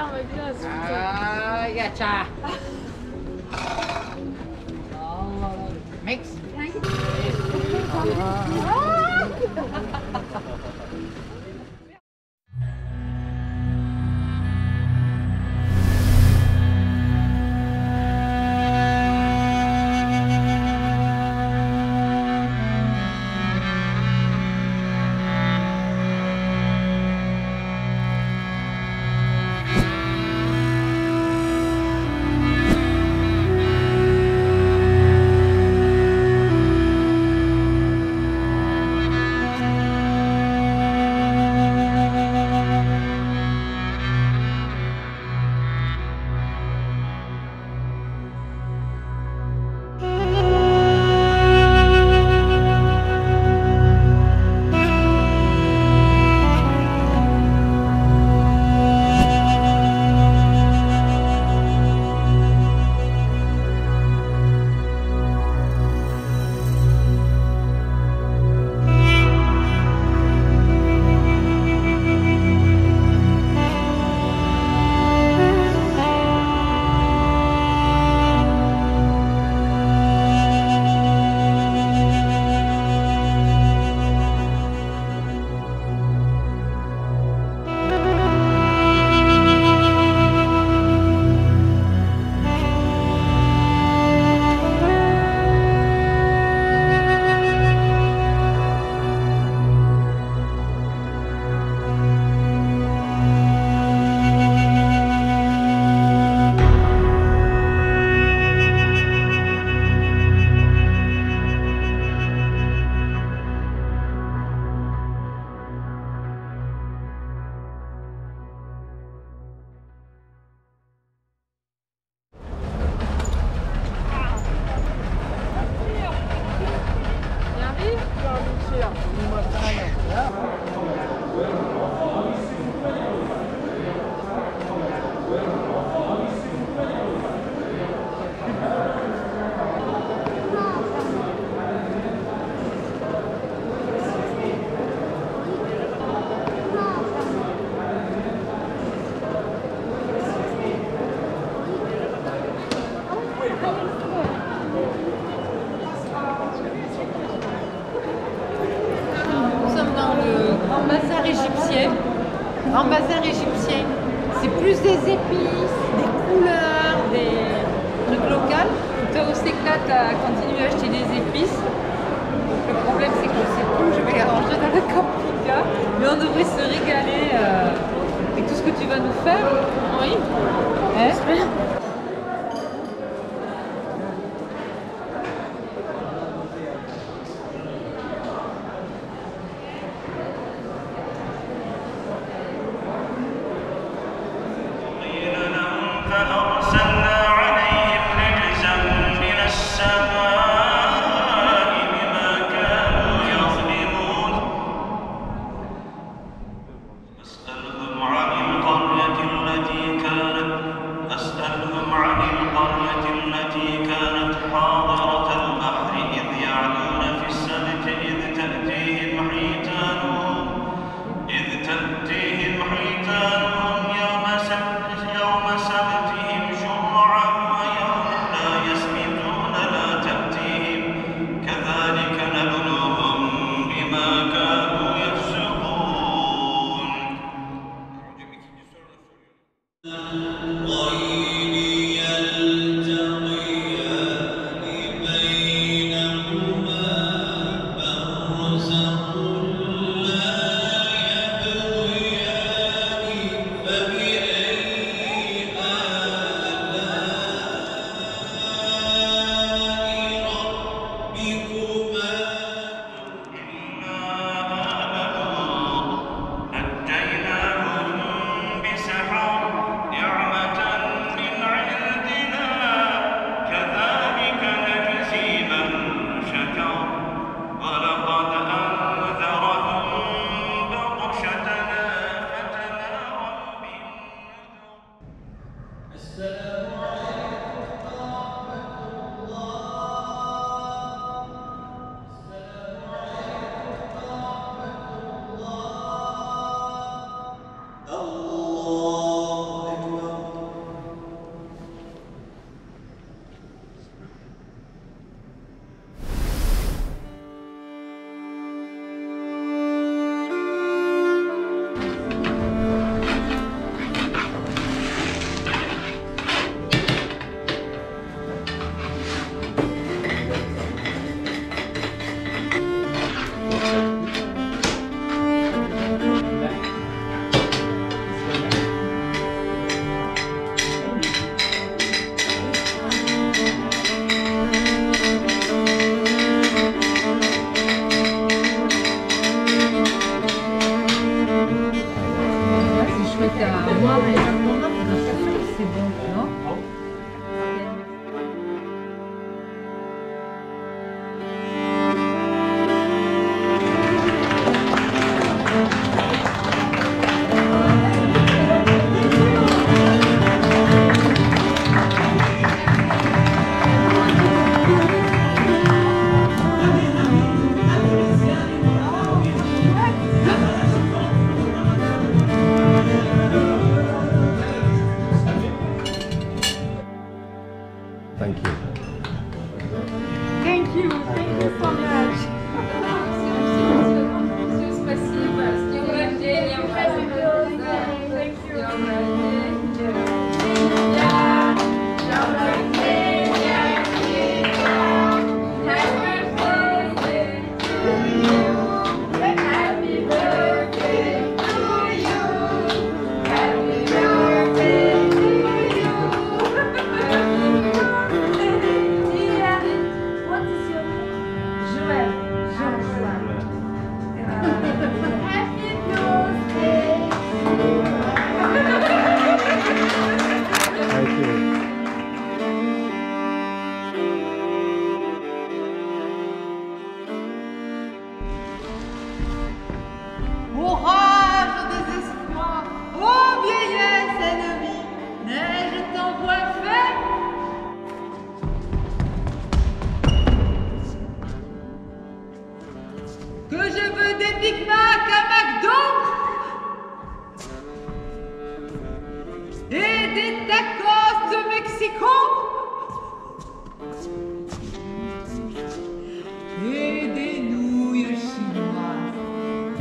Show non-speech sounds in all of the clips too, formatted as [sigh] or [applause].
devam ediyoruz. Aa, Mix. Thank you. Nous sommes dans le grand bazar égyptien. Grand bazar égyptien, c'est plus des épices, des couleurs, des trucs locaux. Toi, on s'éclate à continuer à acheter des épices. Le problème, c'est qu'on sait plus je vais les ranger dans le camping mais on devrait se régaler euh, avec tout ce que tu vas nous faire. Oui. Hein?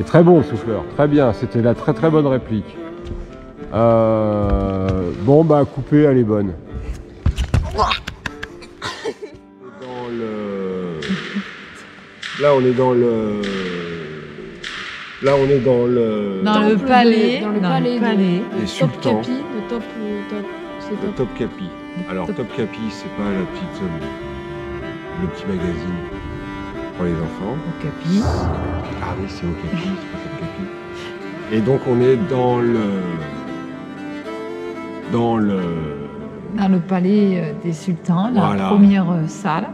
Très bon souffleur, très bien, c'était la très très bonne réplique. Euh, bon bah coupée, elle est bonne. Là on est dans le... Là on est dans le... Dans, le, palais, dans le palais, le palais top top. Le top capi. Alors top capi c'est pas la petite... Le petit magazine pour les enfants. Au capi. Ah oui, c'est au Capi, c'est. Et donc, on est dans le... Dans le... Dans le palais euh, des sultans, la Voilà. première euh, salle.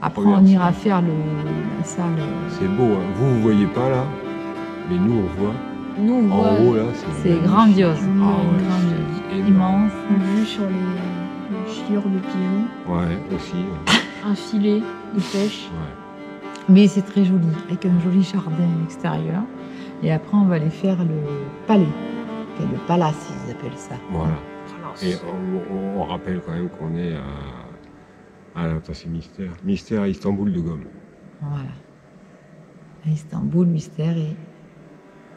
Après, Première on ira salle. faire le, la salle. euh, C'est beau, hein. vous, vous voyez pas là, mais nous, on voit. Nous, on En voit haut, là, c'est grandiose. Ah ouais, Grandiose. c'est énorme. Immense. une vue sur les, les chiures de pigeons, Ouais, aussi. ouais. [laughs] un filet de pêche. Ouais. Mais c'est très joli, avec un joli jardin extérieur. Et après, on va aller faire le palais. Enfin, le palace, ils appellent ça. Voilà. Et on, rappelle quand même qu'on est à. Ah c'est Mystère. Mystère à Istanbul de Gomme. Voilà. À Istanbul, mystère et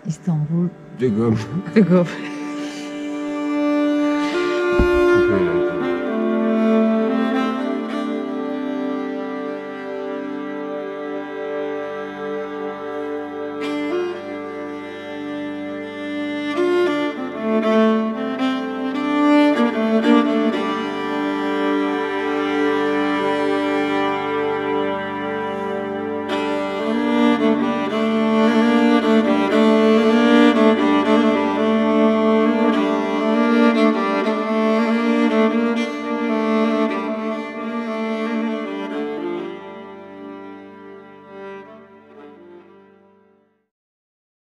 Istanbul De Gomme. de Goff.